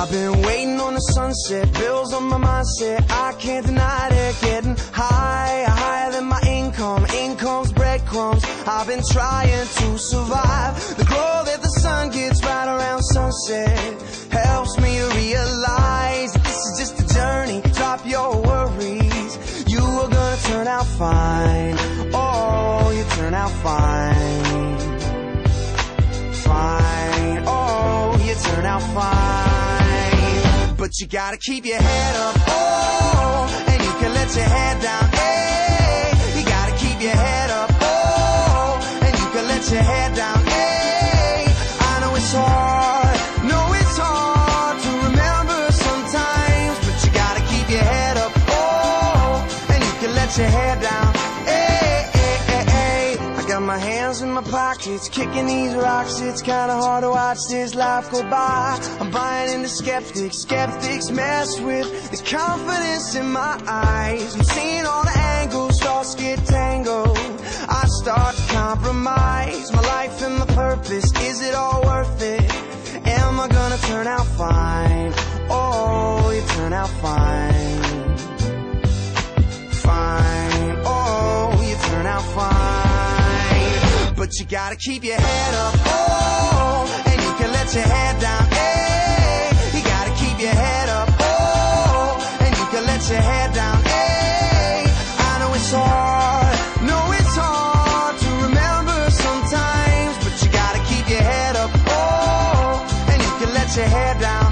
I've been waiting on the sunset, bills on my mindset. I can't deny it, getting high, higher than my income. Income's breadcrumbs. I've been trying to survive. The glow that the sun gets right around sunset helps me realize that this is just a journey. Drop your worries, you are gonna turn out fine. Oh, you turn out fine. Fine, oh, you turn out fine. But you gotta keep your head up, oh, and you can let your head down, hey. You gotta keep your head up, oh, and you can let your head down, hey. I know it's hard, know it's hard to remember sometimes, but you gotta keep your head up, oh, and you can let your head down, my pockets, kicking these rocks. It's kinda hard to watch this life go by. I'm buying into skeptics, skeptics mess with the confidence in my eyes. I'm seeing all the angles, thoughts get tangled. I start to compromise my life and my purpose. Is it all But you gotta keep your head up, oh, and you can let your head down, hey. You gotta keep your head up, oh, and you can let your head down, hey. I know it's hard, know it's hard to remember sometimes, but you gotta keep your head up, oh, and you can let your head down,